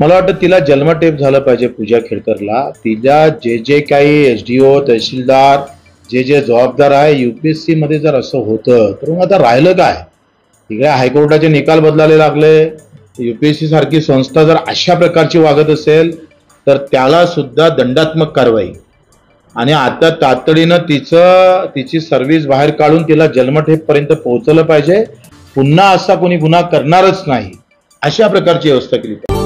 मला वाटतं तिला जन्मटेप झालं पाहिजे पूजा खेडकरला. तिला जे जे काही एस डी ओ तहसीलदार जे जे जबाबदार आहे युपीएससी मध्ये जर असं होतं तर मग आता राहिलं काय? तिकडे हायकोर्टाचे निकाल बदलायला लागले. युपीएससी सारखी संस्था जर अशा प्रकारची वागत असेल तर त्याला सुद्धा दंडात्मक कारवाई. आणि आता तातडीनं तिचं तिची सर्व्हिस बाहेर काढून तिला जन्मठेपपर्यंत पोहोचवलं पाहिजे. पुन्हा असा कोणी गुन्हा करणारच नाही. अशा प्रकारची व्यवस्था केली पाहिजे.